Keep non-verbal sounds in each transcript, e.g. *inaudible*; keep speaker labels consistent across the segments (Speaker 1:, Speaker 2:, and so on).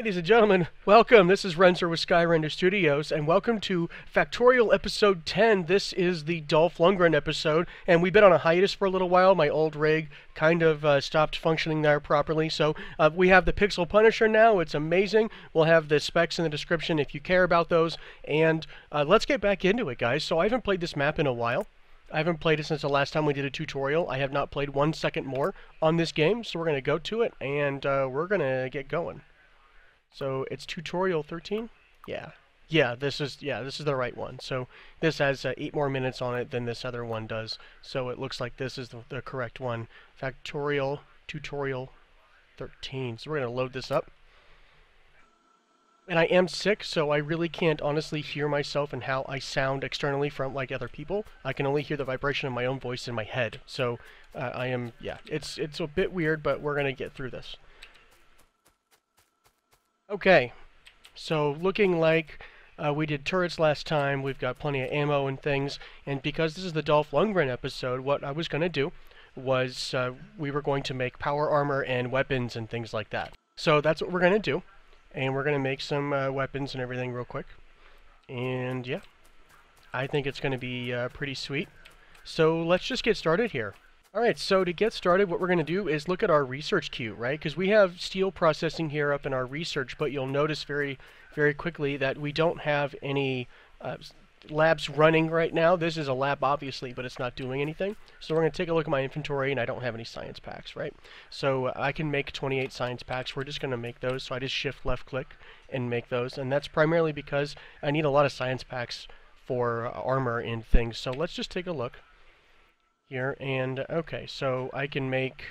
Speaker 1: Ladies and gentlemen, welcome. This is Renzer with Skyrender Studios, and welcome to Factorio Episode 10. This is the Dolph Lundgren episode, and we've been on a hiatus for a little while. My old rig kind of uh, stopped functioning there properly, so uh, we have the Pixel Punisher now. It's amazing. We'll have the specs in the description if you care about those, and uh, let's get back into it, guys. So I haven't played this map in a while. I haven't played it since the last time we did a tutorial. I have not played one second more on this game, so we're going to go to it, and uh, we're going to get going. So it's tutorial 13? Yeah. Yeah, this is yeah, this is the right one. So this has uh, eight more minutes on it than this other one does. So it looks like this is the, the correct one. Factorio tutorial 13. So we're going to load this up. And I am sick, so I really can't honestly hear myself and how I sound externally from like other people. I can only hear the vibration of my own voice in my head. So uh, I am yeah, it's it's a bit weird, but we're going to get through this. Okay, so looking like uh, we did turrets last time, we've got plenty of ammo and things, and because this is the Dolph Lundgren episode, what I was going to do was uh, we were going to make power armor and weapons and things like that. So that's what we're going to do, and we're going to make some uh, weapons and everything real quick. And yeah, I think it's going to be uh, pretty sweet. So let's just get started here. Alright, so to get started, what we're going to do is look at our research queue, right? Because we have steel processing here up in our research, but you'll notice very, very quickly that we don't have any uh, labs running right now. This is a lab, obviously, but it's not doing anything. So we're going to take a look at my inventory, and I don't have any science packs, right? So I can make 28 science packs. We're just going to make those. So I just shift left click and make those. And that's primarily because I need a lot of science packs for uh, armor and things. So let's just take a look here. And okay, so I can make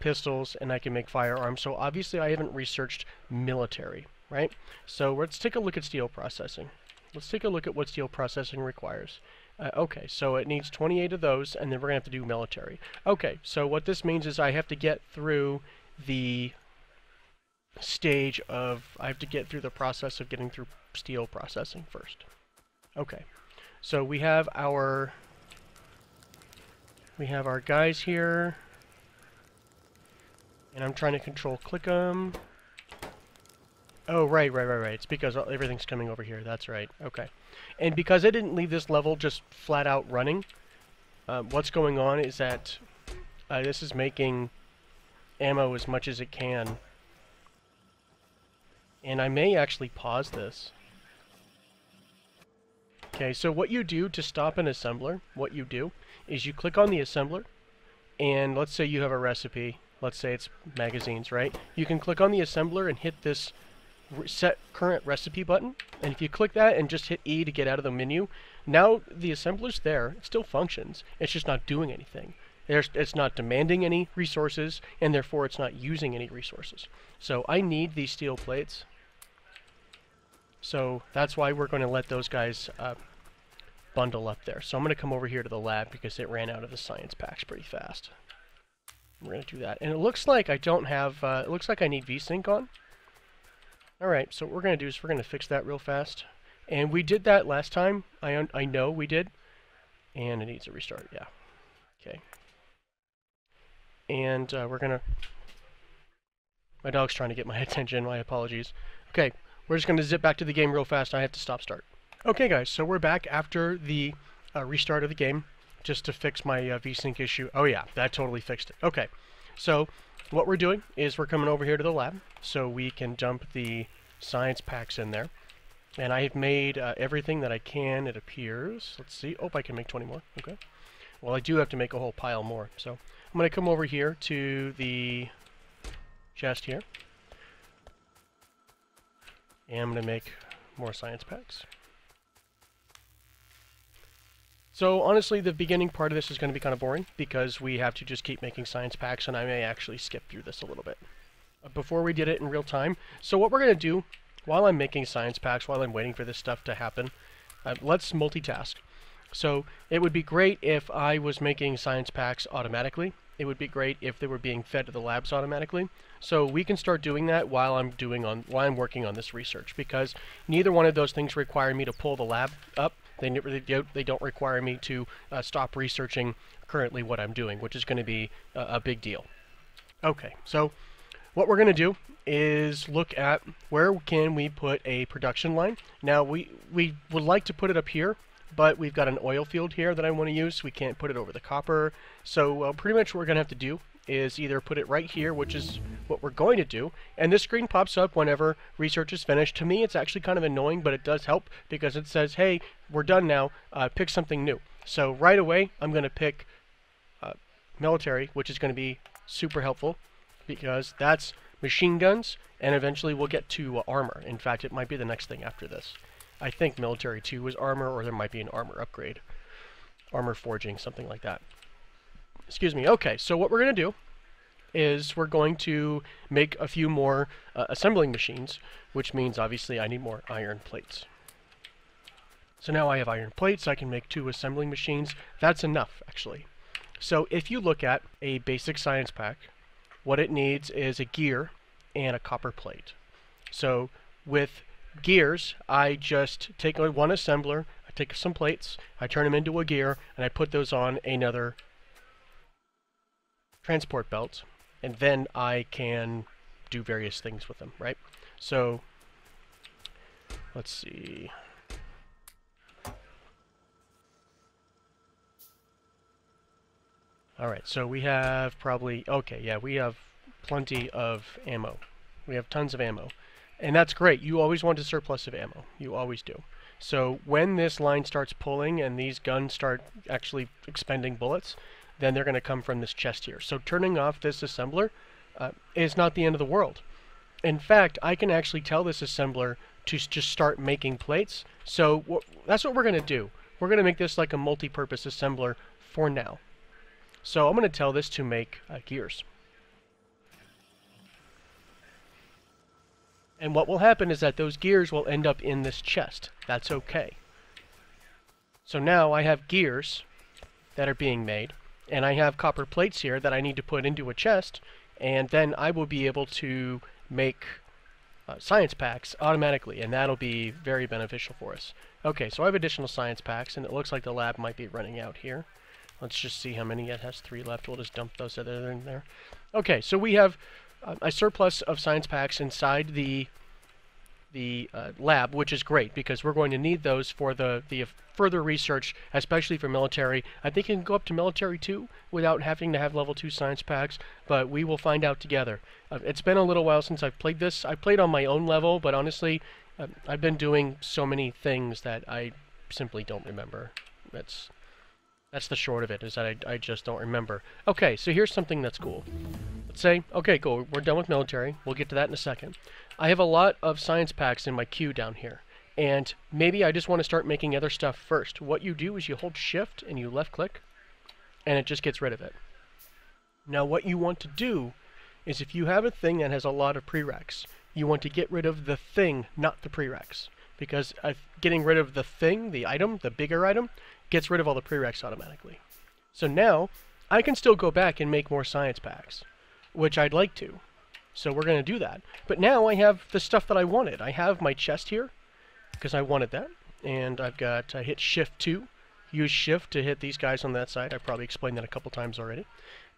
Speaker 1: pistols and I can make firearms. So obviously I haven't researched military, right? So let's take a look at steel processing. Let's take a look at what steel processing requires. Uh, okay, so it needs 28 of those, and then we're going to have to do military. Okay, so what this means is I have to get through the stage of, I have to get through the process of getting through steel processing first. Okay, so we have our we have our guys here. And I'm trying to control click them. Oh, right, right, right, right. It's because everything's coming over here. That's right. Okay. And because I didn't leave this level just flat out running, uh, what's going on is that uh, this is making ammo as much as it can. And I may actually pause this. Okay, so what you do to stop an assembler, what you do, is you click on the assembler, and let's say you have a recipe, let's say it's magazines, right? You can click on the assembler and hit this set current recipe button, and if you click that and just hit E to get out of the menu, now the assembler's there, it still functions, it's just not doing anything. There's, it's not demanding any resources, and therefore it's not using any resources. So I need these steel plates. So that's why we're going to let those guys uh, bundle up there. So I'm going to come over here to the lab because it ran out of the science packs pretty fast. We're going to do that. And it looks like I don't have, uh, it looks like I need VSync on. Alright, so what we're going to do is we're going to fix that real fast. And we did that last time. I, I know we did. And it needs a restart, yeah. Okay. And uh, we're going to... My dog's trying to get my *laughs* attention, my apologies. Okay, we're just going to zip back to the game real fast. I have to stop start. Okay guys, so we're back after the uh, restart of the game just to fix my uh, VSync issue. Oh yeah, that totally fixed it. Okay, so what we're doing is we're coming over here to the lab so we can dump the science packs in there. And I've made uh, everything that I can, it appears. Let's see. Oh, I can make 20 more. Okay. Well, I do have to make a whole pile more. So I'm going to come over here to the chest here. And I'm going to make more science packs. So honestly, the beginning part of this is going to be kind of boring because we have to just keep making science packs and I may actually skip through this a little bit. Before we did it in real time, so what we're going to do while I'm making science packs, while I'm waiting for this stuff to happen, uh, let's multitask. So it would be great if I was making science packs automatically. It would be great if they were being fed to the labs automatically. So we can start doing that while I'm doing on while I'm working on this research because neither one of those things require me to pull the lab up they, they don't require me to uh, stop researching currently what I'm doing, which is going to be a, a big deal. Okay, so what we're going to do is look at where can we put a production line. Now, we, we would like to put it up here, but we've got an oil field here that I want to use. We can't put it over the copper. So uh, pretty much what we're going to have to do is either put it right here, which is what we're going to do, and this screen pops up whenever research is finished. To me, it's actually kind of annoying, but it does help because it says, hey, we're done now, uh, pick something new. So right away, I'm going to pick uh, military, which is going to be super helpful because that's machine guns, and eventually we'll get to uh, armor. In fact, it might be the next thing after this. I think military 2 is armor, or there might be an armor upgrade. Armor forging, something like that. Excuse me. Okay, so what we're going to do is we're going to make a few more uh, assembling machines, which means obviously I need more iron plates. So now I have iron plates, I can make two assembling machines. That's enough, actually. So if you look at a basic science pack, what it needs is a gear and a copper plate. So with gears, I just take one assembler, I take some plates, I turn them into a gear, and I put those on another transport belts, and then I can do various things with them, right? So, let's see. Alright, so we have probably, okay, yeah, we have plenty of ammo. We have tons of ammo. And that's great. You always want a surplus of ammo. You always do. So when this line starts pulling and these guns start actually expending bullets, then they're going to come from this chest here. So turning off this assembler uh, is not the end of the world. In fact, I can actually tell this assembler to just start making plates. So that's what we're going to do. We're going to make this like a multi-purpose assembler for now. So I'm going to tell this to make uh, gears. And what will happen is that those gears will end up in this chest. That's okay. So now I have gears that are being made and I have copper plates here that I need to put into a chest, and then I will be able to make uh, science packs automatically, and that'll be very beneficial for us. Okay, so I have additional science packs, and it looks like the lab might be running out here. Let's just see how many it has. Three left. We'll just dump those other in there. Okay, so we have uh, a surplus of science packs inside the the uh, lab, which is great because we're going to need those for the, the further research, especially for military. I think it can go up to military too without having to have level 2 science packs, but we will find out together. Uh, it's been a little while since I've played this. I played on my own level, but honestly, uh, I've been doing so many things that I simply don't remember. That's that's the short of it, is that I, I just don't remember. Okay, so here's something that's cool. Let's say, okay, cool, we're done with military. We'll get to that in a second. I have a lot of science packs in my queue down here. And maybe I just want to start making other stuff first. What you do is you hold shift and you left click, and it just gets rid of it. Now what you want to do is if you have a thing that has a lot of prereqs, you want to get rid of the thing, not the prereqs. Because uh, getting rid of the thing, the item, the bigger item, gets rid of all the prereqs automatically. So now, I can still go back and make more science packs, which I'd like to. So we're going to do that. But now I have the stuff that I wanted. I have my chest here, because I wanted that. And I've got, I hit shift 2, use shift to hit these guys on that side. I probably explained that a couple times already.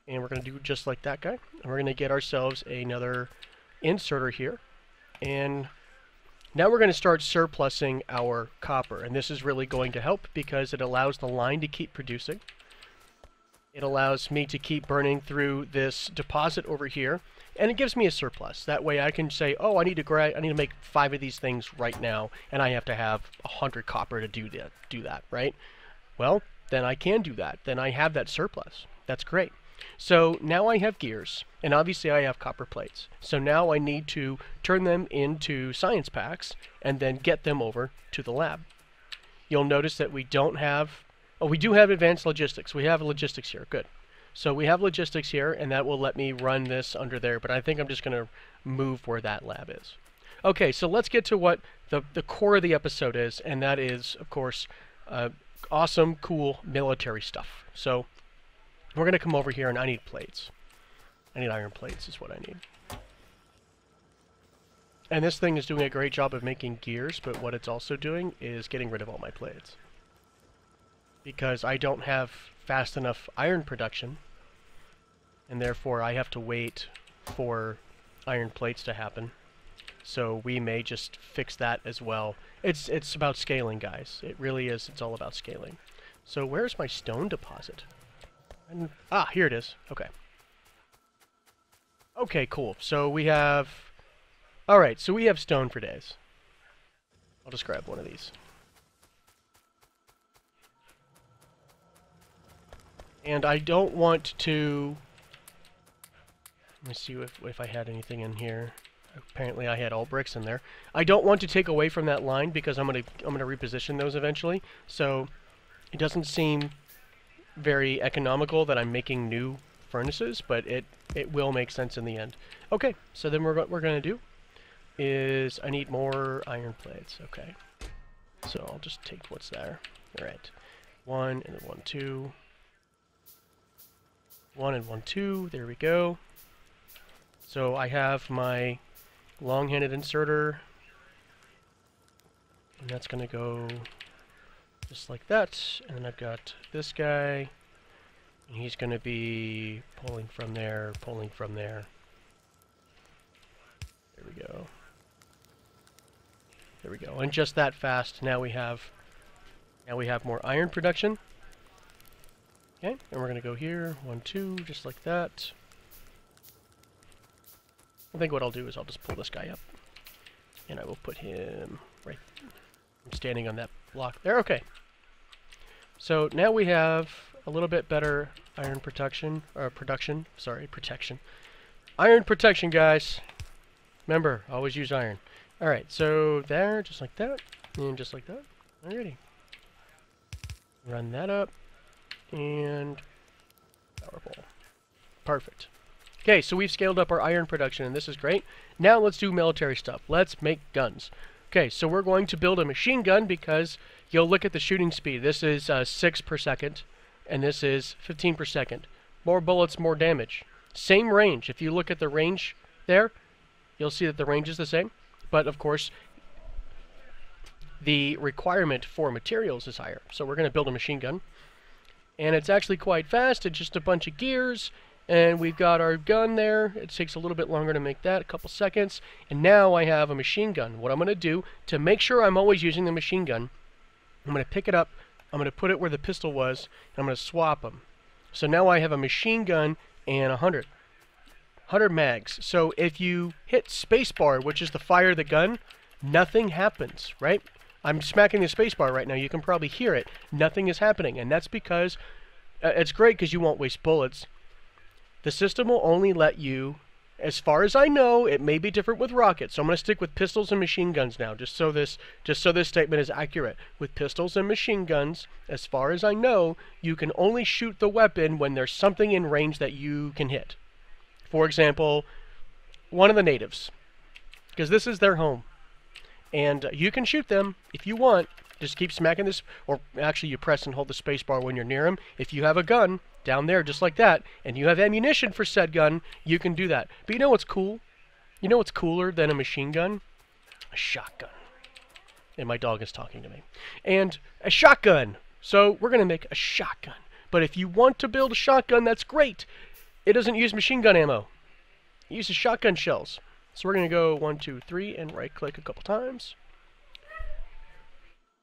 Speaker 1: And we're going to do just like that guy. And we're going to get ourselves another inserter here. And now we're going to start surplusing our copper, and this is really going to help because it allows the line to keep producing. It allows me to keep burning through this deposit over here, and it gives me a surplus. That way I can say, oh, I need to I need to make five of these things right now, and I have to have a hundred copper to do that, do that, right? Well, then I can do that. Then I have that surplus. That's great. So now I have gears, and obviously I have copper plates. So now I need to turn them into science packs and then get them over to the lab. You'll notice that we don't have, oh, we do have advanced logistics. We have logistics here, good. So we have logistics here, and that will let me run this under there, but I think I'm just going to move where that lab is. Okay, so let's get to what the, the core of the episode is, and that is, of course, uh, awesome, cool military stuff. So we're going to come over here and I need plates. I need iron plates is what I need. And this thing is doing a great job of making gears, but what it's also doing is getting rid of all my plates. Because I don't have fast enough iron production, and therefore I have to wait for iron plates to happen. So we may just fix that as well. It's it's about scaling, guys. It really is. It's all about scaling. So where's my stone deposit? And, ah, here it is. Okay. Okay, cool. So we have... Alright, so we have stone for days. I'll just grab one of these. And I don't want to... Let me see if, if I had anything in here. Apparently I had all bricks in there. I don't want to take away from that line because I'm going to I'm going to reposition those eventually. So it doesn't seem very economical that I'm making new furnaces, but it, it will make sense in the end. Okay, so then we're, what we're going to do is I need more iron plates. Okay, so I'll just take what's there. All right, one and then one, two. One and one, two. There we go. So I have my long-handed inserter, and that's going to go just like that. And then I've got this guy, and he's going to be pulling from there, pulling from there. There we go. There we go. And just that fast, now we have now we have more iron production. Okay, and we're going to go here, one, two, just like that. I think what I'll do is I'll just pull this guy up. And I will put him right... I'm standing on that block there. Okay. So now we have a little bit better iron protection, or production, sorry, protection. Iron protection, guys. Remember, always use iron. Alright, so there, just like that, and just like that. Alrighty. Run that up, and power pole. Perfect. Okay, so we've scaled up our iron production, and this is great. Now let's do military stuff. Let's make guns. Okay, so we're going to build a machine gun because you'll look at the shooting speed. This is uh, 6 per second, and this is 15 per second. More bullets, more damage. Same range. If you look at the range there, you'll see that the range is the same. But, of course, the requirement for materials is higher. So we're going to build a machine gun. And it's actually quite fast. It's just a bunch of gears and we've got our gun there. It takes a little bit longer to make that, a couple seconds. And now I have a machine gun. What I'm going to do to make sure I'm always using the machine gun, I'm going to pick it up, I'm going to put it where the pistol was, and I'm going to swap them. So now I have a machine gun and 100. 100 mags. So if you hit spacebar, which is to fire the gun, nothing happens, right? I'm smacking the spacebar right now. You can probably hear it. Nothing is happening. And that's because uh, it's great because you won't waste bullets. The system will only let you, as far as I know, it may be different with rockets. So I'm going to stick with pistols and machine guns now, just so this just so this statement is accurate. With pistols and machine guns, as far as I know, you can only shoot the weapon when there's something in range that you can hit. For example, one of the natives, because this is their home. And you can shoot them if you want. Just keep smacking this, or actually you press and hold the spacebar when you're near them. If you have a gun, down there just like that, and you have ammunition for said gun, you can do that. But you know what's cool? You know what's cooler than a machine gun? A shotgun. And my dog is talking to me. And a shotgun. So we're going to make a shotgun. But if you want to build a shotgun, that's great. It doesn't use machine gun ammo. It uses shotgun shells. So we're going to go one, two, three, and right-click a couple times.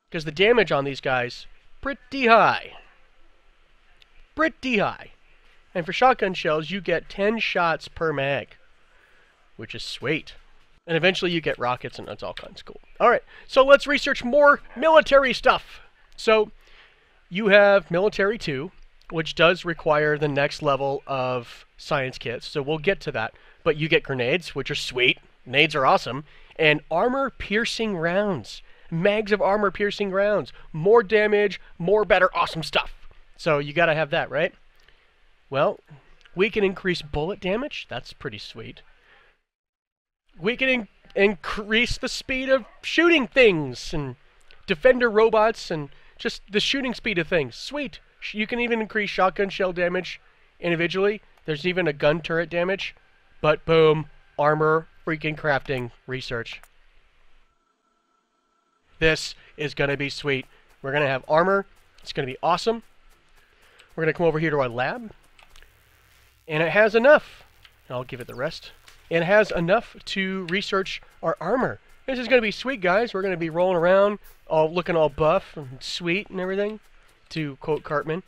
Speaker 1: Because the damage on these guys, pretty high pretty high. And for shotgun shells, you get 10 shots per mag, which is sweet. And eventually you get rockets, and that's all kinds of cool. All right, so let's research more military stuff. So you have Military 2, which does require the next level of science kits, so we'll get to that. But you get grenades, which are sweet. Grenades are awesome. And armor-piercing rounds. Mags of armor-piercing rounds. More damage, more better, awesome stuff. So you got to have that, right? Well, we can increase bullet damage. That's pretty sweet. We can in increase the speed of shooting things and defender robots and just the shooting speed of things. Sweet. You can even increase shotgun shell damage individually. There's even a gun turret damage. But boom, armor freaking crafting research. This is going to be sweet. We're going to have armor. It's going to be awesome. We're going to come over here to our lab. And it has enough. I'll give it the rest. and has enough to research our armor. This is going to be sweet, guys. We're going to be rolling around, all looking all buff and sweet and everything, to quote Cartman.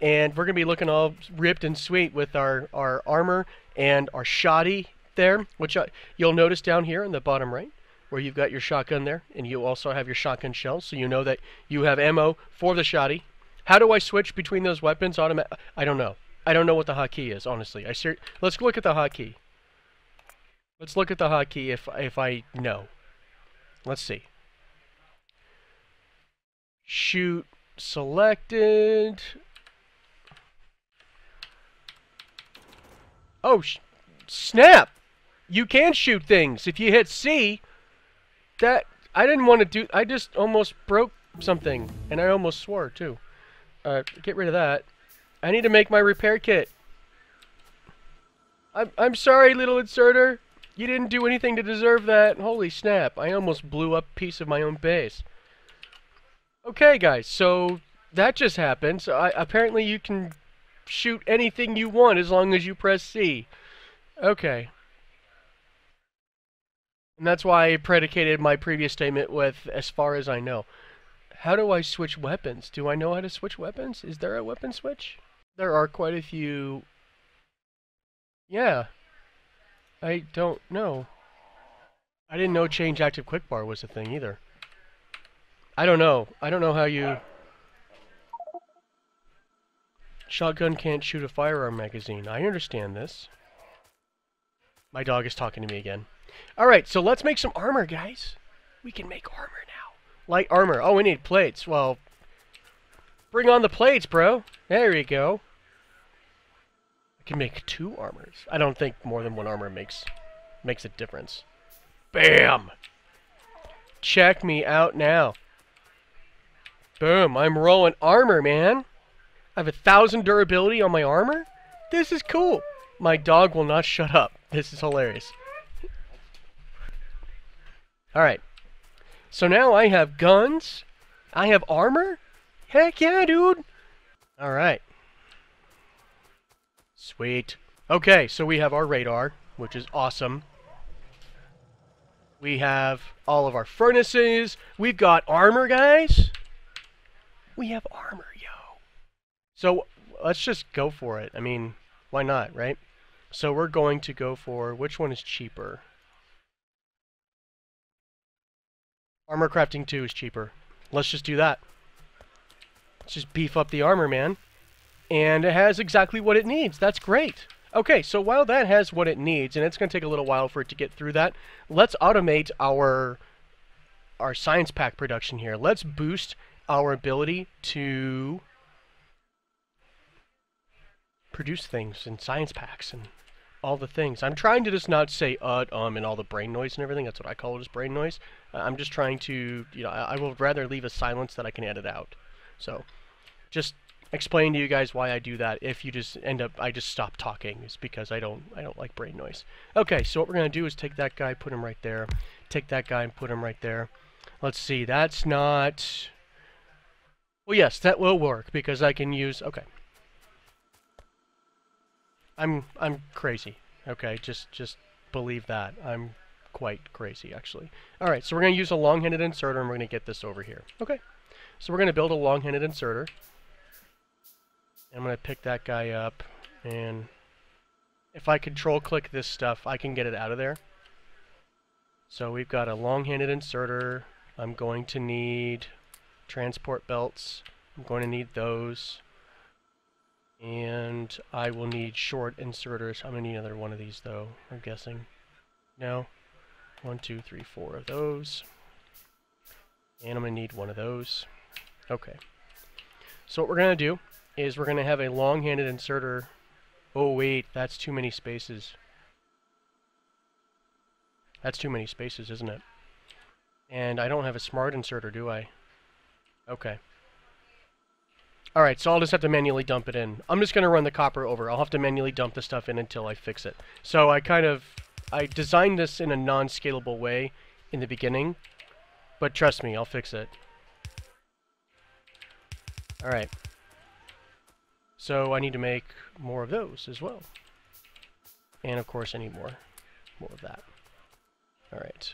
Speaker 1: And we're going to be looking all ripped and sweet with our, our armor and our shoddy there, which I, you'll notice down here in the bottom right, where you've got your shotgun there, and you also have your shotgun shells, so you know that you have ammo for the shoddy. How do I switch between those weapons? Automa I don't know. I don't know what the hotkey is, honestly. I ser Let's look at the hotkey. Let's look at the hotkey if if I know. Let's see. Shoot selected. Oh, snap! You can shoot things if you hit C. That I didn't want to do. I just almost broke something, and I almost swore too. Uh, get rid of that. I need to make my repair kit. I'm I'm sorry, little inserter. You didn't do anything to deserve that. Holy snap! I almost blew up a piece of my own base. Okay, guys. So that just happened. So I, apparently you can shoot anything you want as long as you press C. Okay. And that's why I predicated my previous statement with as far as I know. How do I switch weapons? Do I know how to switch weapons? Is there a weapon switch? There are quite a few... Yeah. I don't know. I didn't know change active quick bar was a thing either. I don't know. I don't know how you... Shotgun can't shoot a firearm magazine. I understand this. My dog is talking to me again. Alright, so let's make some armor, guys. We can make armor. Light armor. Oh, we need plates. Well, bring on the plates, bro. There you go. I can make two armors. I don't think more than one armor makes makes a difference. Bam! Check me out now. Boom, I'm rolling armor, man. I have a thousand durability on my armor? This is cool. My dog will not shut up. This is hilarious. Alright. So now I have guns. I have armor. Heck yeah, dude. Alright. Sweet. Okay, so we have our radar, which is awesome. We have all of our furnaces. We've got armor, guys. We have armor, yo. So let's just go for it. I mean, why not, right? So we're going to go for, which one is cheaper? Armor crafting 2 is cheaper. Let's just do that. Let's just beef up the armor, man. And it has exactly what it needs. That's great. Okay, so while that has what it needs, and it's going to take a little while for it to get through that, let's automate our our science pack production here. Let's boost our ability to produce things in science packs and all the things. I'm trying to just not say uh, um, and all the brain noise and everything. That's what I call it as brain noise. I'm just trying to, you know, I, I will rather leave a silence that I can edit out. So, just explain to you guys why I do that. If you just end up, I just stop talking, It's because I don't, I don't like brain noise. Okay, so what we're gonna do is take that guy, put him right there. Take that guy and put him right there. Let's see, that's not. Well, yes, that will work because I can use. Okay. I'm I'm crazy. Okay, just just believe that. I'm quite crazy actually. All right, so we're going to use a long-handed inserter and we're going to get this over here. Okay. So we're going to build a long-handed inserter. I'm going to pick that guy up and if I control click this stuff, I can get it out of there. So we've got a long-handed inserter. I'm going to need transport belts. I'm going to need those. And I will need short inserters. I'm going to need another one of these, though, I'm guessing. No? One, two, three, four of those. And I'm going to need one of those. Okay. So what we're going to do is we're going to have a long-handed inserter. Oh, wait, that's too many spaces. That's too many spaces, isn't it? And I don't have a smart inserter, do I? Okay. Alright, so I'll just have to manually dump it in. I'm just going to run the copper over. I'll have to manually dump the stuff in until I fix it. So I kind of... I designed this in a non-scalable way in the beginning. But trust me, I'll fix it. Alright. So I need to make more of those as well. And of course I need more more of that. All right.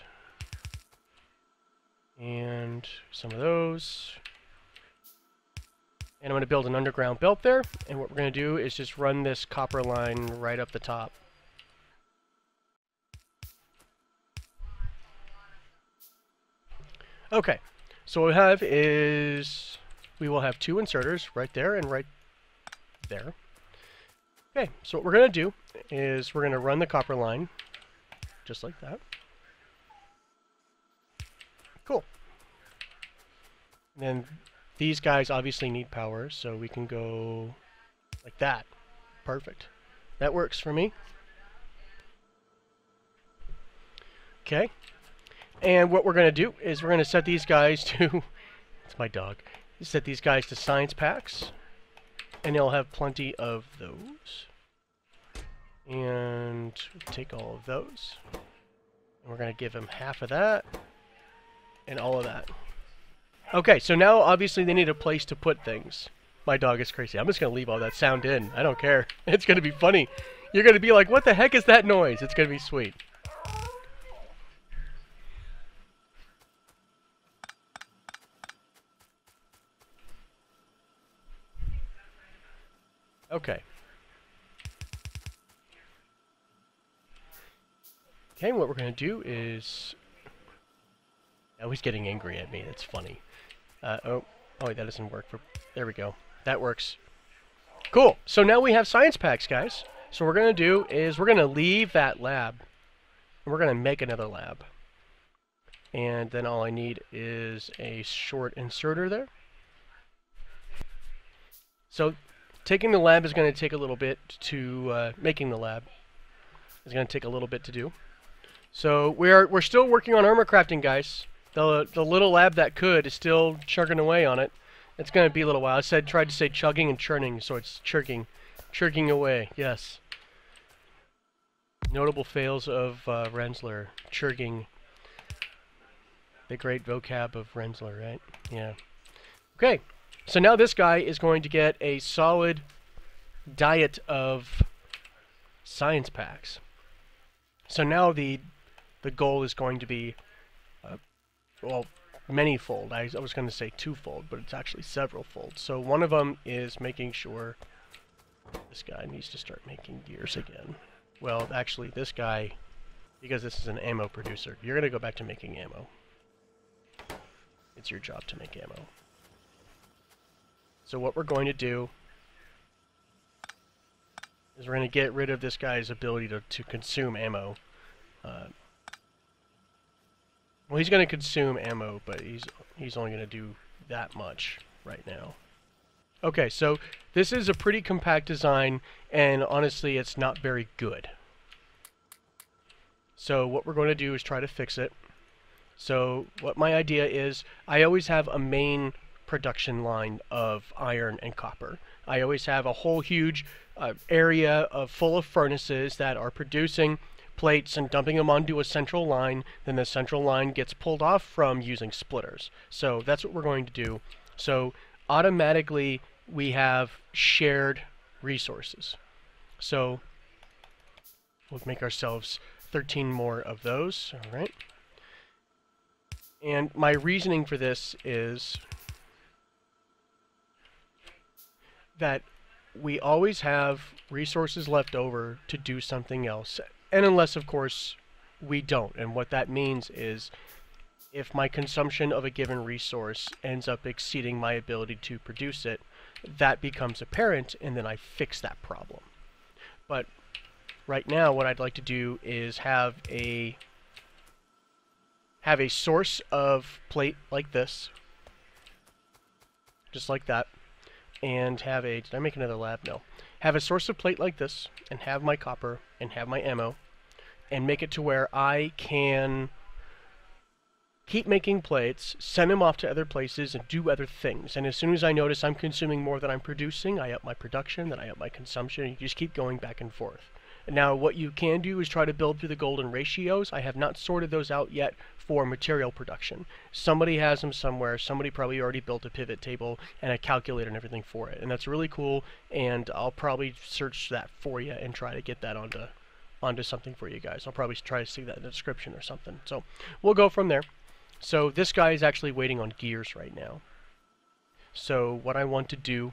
Speaker 1: And some of those. And I'm going to build an underground belt there. And what we're going to do is just run this copper line right up the top. Okay, so what we have is we will have two inserters right there and right there. Okay, so what we're going to do is we're going to run the copper line just like that. Cool. And then these guys obviously need power, so we can go like that. Perfect. That works for me. Okay. And what we're going to do is we're going to set these guys *laughs* to... it's my dog. Set these guys to science packs. And they'll have plenty of those. And take all of those. And we're going to give them half of that. And all of that. Okay, so now obviously they need a place to put things. My dog is crazy. I'm just going to leave all that sound in. I don't care. *laughs* It's going to be funny. You're going to be like, what the heck is that noise? It's going to be sweet. Okay. Okay, what we're going to do is... Oh, he's getting angry at me. That's funny. Uh, oh, oh, that doesn't work. For There we go. That works. Cool. So now we have science packs, guys. So what we're going to do is we're going to leave that lab. And we're going to make another lab. And then all I need is a short inserter there. So Taking the lab is going to take a little bit to, uh, making the lab is going to take a little bit to do. So we're, we're still working on armor crafting, guys. The, the little lab that could is still chugging away on it. It's going to be a little while. I said, tried to say chugging and churning, so it's churking. Churking away, yes. Notable fails of uh, Rensler. Churging. The great vocab of Rensler, right? Yeah. Okay. So now this guy is going to get a solid diet of science packs. So now the the goal is going to be, well, many-fold. I, I was going to say two-fold, but it's actually several-fold. So one of them is making sure this guy needs to start making gears again. Well, actually, this guy, because this is an ammo producer, you're going to go back to making ammo. It's your job to make ammo. So what we're going to do is we're going to get rid of this guy's ability to, to consume ammo. Uh, well, he's going to consume ammo, but he's he's only going to do that much right now. Okay, so this is a pretty compact design, and honestly, it's not very good. So what we're going to do is try to fix it. So what my idea is, I always have a main production line of iron and copper. I always have a whole huge uh, area of full of furnaces that are producing plates and dumping them onto a central line. Then the central line gets pulled off from using splitters. So that's what we're going to do. So automatically we have shared resources. So we'll make ourselves 13 more of those. All right. And my reasoning for this is that we always have resources left over to do something else. And unless, of course, we don't. And what that means is if my consumption of a given resource ends up exceeding my ability to produce it, that becomes apparent, and then I fix that problem. But right now, what I'd like to do is have a have a source of plate like this, just like that, and have a, did I make another lab? No. Have a source of plate like this, and have my copper, and have my ammo, and make it to where I can keep making plates, send them off to other places, and do other things. And as soon as I notice I'm consuming more than I'm producing, I up my production, then I up my consumption, and you just keep going back and forth. Now, what you can do is try to build through the golden ratios. I have not sorted those out yet for material production. Somebody has them somewhere. Somebody probably already built a pivot table and a calculator and everything for it. And that's really cool, and I'll probably search that for you and try to get that onto onto something for you guys. I'll probably try to see that in the description or something. So we'll go from there. So this guy is actually waiting on gears right now. So what I want to do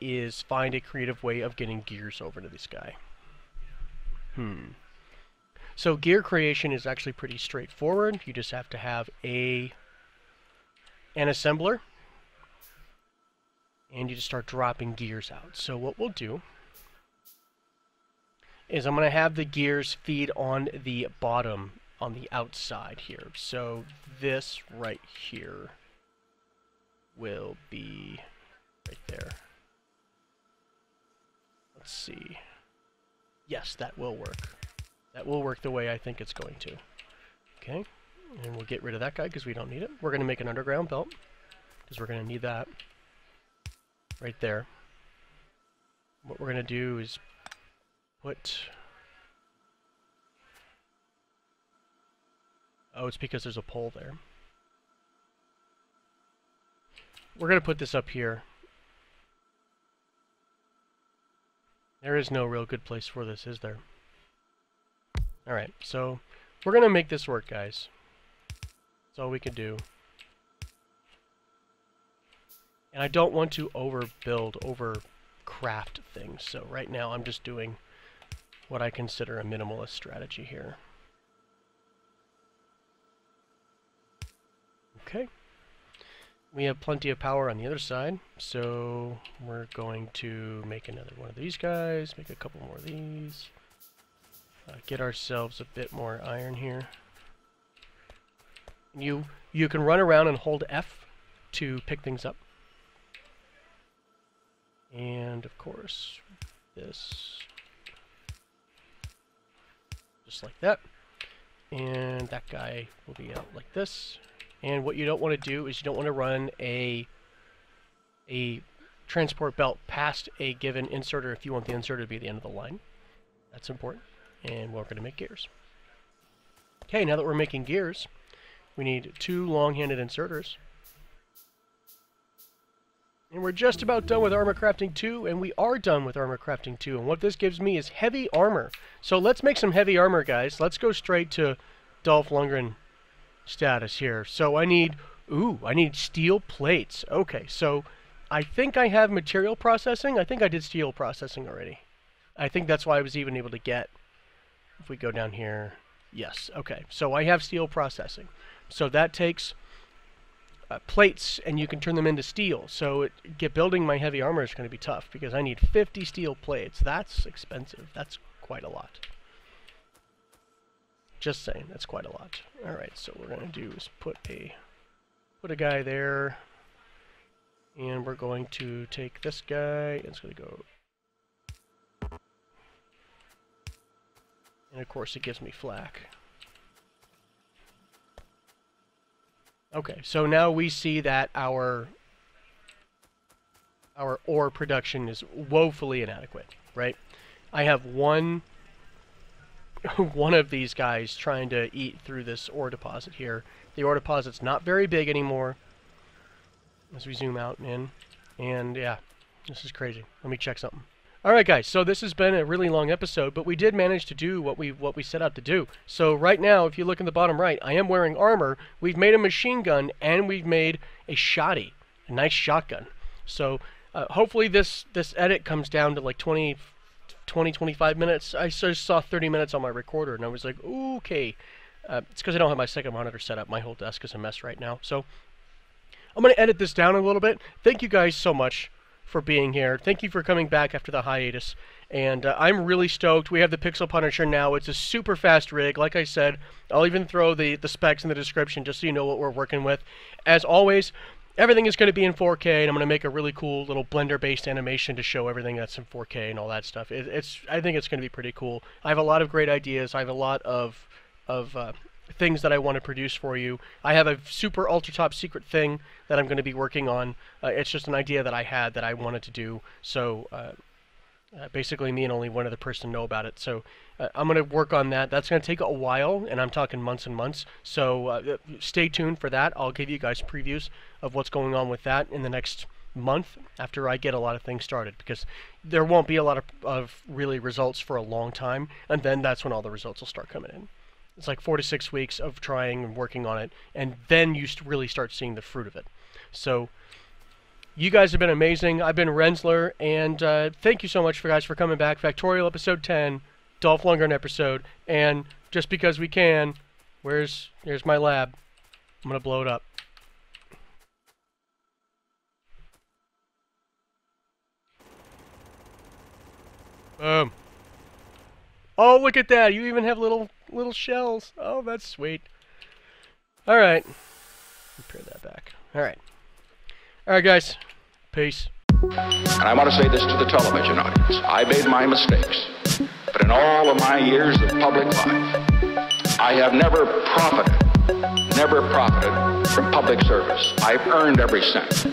Speaker 1: is find a creative way of getting gears over to this guy. Hmm. So gear creation is actually pretty straightforward. You just have to have a an assembler and you just start dropping gears out. So what we'll do is I'm going to have the gears feed on the bottom on the outside here. So this right here will be right there. Let's see. Yes, that will work. That will work the way I think it's going to. Okay, and we'll get rid of that guy because we don't need it. We're going to make an underground belt because we're going to need that right there. What we're going to do is put... Oh, it's because there's a pole there. We're going to put this up here. There is no real good place for this, is there? Alright, so we're going to make this work, guys. That's all we can do. And I don't want to overbuild, overcraft things. So right now I'm just doing what I consider a minimalist strategy here. Okay. We have plenty of power on the other side, so we're going to make another one of these guys, make a couple more of these, uh, get ourselves a bit more iron here. You you can run around and hold F to pick things up. And of course, this just like that. And that guy will be out like this. And what you don't want to do is you don't want to run a a transport belt past a given inserter if you want the inserter to be the end of the line. That's important. And we're going to make gears. Okay, now that we're making gears, we need two long-handed inserters. And we're just about done with Armor Crafting 2, and we are done with Armor Crafting 2. And what this gives me is heavy armor. So let's make some heavy armor, guys. Let's go straight to Dolph Lundgren status here. So I need, ooh, I need steel plates. Okay, so I think I have material processing. I think I did steel processing already. I think that's why I was even able to get, if we go down here, yes, okay. So I have steel processing. So that takes uh, plates and you can turn them into steel. So it, get building my heavy armor is going to be tough because I need 50 steel plates. That's expensive. That's quite a lot. Just saying, that's quite a lot. All right, so what we're going to do is put a put a guy there, and we're going to take this guy. It's going to go, and of course it gives me flak. Okay, so now we see that our our ore production is woefully inadequate, right? I have one *laughs* one of these guys trying to eat through this ore deposit here. The ore deposit's not very big anymore. As we zoom out and in. And yeah, this is crazy. Let me check something. Alright guys, so this has been a really long episode, but we did manage to do what we what we set out to do. So right now, if you look in the bottom right, I am wearing armor, we've made a machine gun, and we've made a shotty, a nice shotgun. So uh, hopefully this, this edit comes down to like 20, 20, 25 minutes. I just saw 30 minutes on my recorder, and I was like, okay. Uh, it's because I don't have my second monitor set up. My whole desk is a mess right now. So I'm going to edit this down a little bit. Thank you guys so much for being here. Thank you for coming back after the hiatus. And uh, I'm really stoked. We have the Pixel Punisher now. It's a super fast rig. Like I said, I'll even throw the, the specs in the description just so you know what we're working with. As always, everything is going to be in 4K, and I'm going to make a really cool little Blender-based animation to show everything that's in 4K and all that stuff. It, it's I think it's going to be pretty cool. I have a lot of great ideas. I have a lot of of uh, things that I want to produce for you. I have a super ultra top secret thing that I'm going to be working on. Uh, it's just an idea that I had that I wanted to do. So uh, uh, basically, me and only one other person know about it. So uh, I'm going to work on that. That's going to take a while, and I'm talking months and months. So uh, stay tuned for that. I'll give you guys previews of what's going on with that in the next month after I get a lot of things started because there won't be a lot of, of really results for a long time, and then that's when all the results will start coming in. It's like four to six weeks of trying and working on it, and then you really start seeing the fruit of it. So, you guys have been amazing. I've been Rensler, and uh, thank you so much for guys for coming back. Factorio episode 10, Dolph Lundgren episode, and just because we can, where's here's my lab. I'm gonna blow it up. Boom. Oh, look at that! You even have little little shells. Oh, that's sweet. All right. Repair that back. All right. All right, guys. Peace.
Speaker 2: And I want to say this to the television audience. I made my mistakes. But in all of my years of public life, I have never profited, never profited from public service. I've earned every cent.